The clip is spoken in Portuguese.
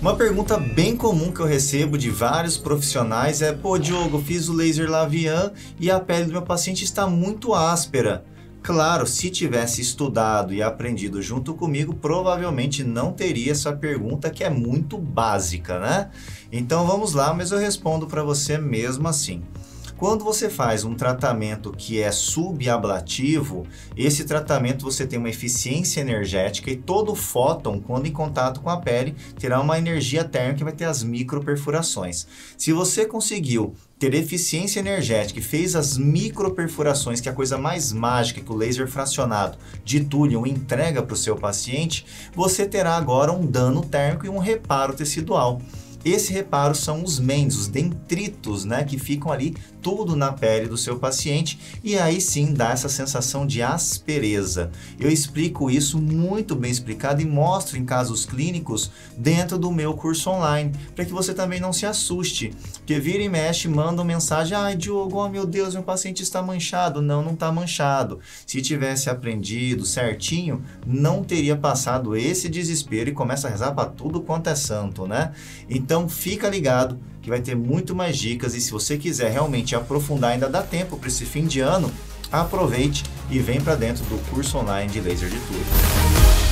Uma pergunta bem comum que eu recebo de vários profissionais é: pô, Diogo, fiz o laser Lavian e a pele do meu paciente está muito áspera. Claro, se tivesse estudado e aprendido junto comigo, provavelmente não teria essa pergunta que é muito básica, né? Então vamos lá, mas eu respondo para você mesmo assim. Quando você faz um tratamento que é subablativo, esse tratamento você tem uma eficiência energética e todo fóton, quando em contato com a pele, terá uma energia térmica e vai ter as microperfurações. Se você conseguiu ter eficiência energética e fez as microperfurações, que é a coisa mais mágica que o laser fracionado de túnel entrega para o seu paciente, você terá agora um dano térmico e um reparo tecidual. Esse reparo são os mens, os dentritos, né, que ficam ali tudo na pele do seu paciente e aí sim dá essa sensação de aspereza. Eu explico isso muito bem explicado e mostro em casos clínicos dentro do meu curso online, para que você também não se assuste, porque vira e mexe, manda uma mensagem: "Ai, Diogo, oh meu Deus, meu paciente está manchado". Não, não está manchado. Se tivesse aprendido certinho, não teria passado esse desespero e começa a rezar para tudo quanto é santo, né? Então fica ligado que vai ter muito mais dicas e se você quiser realmente aprofundar, ainda dá tempo para esse fim de ano, aproveite e vem para dentro do curso online de laser de tudo.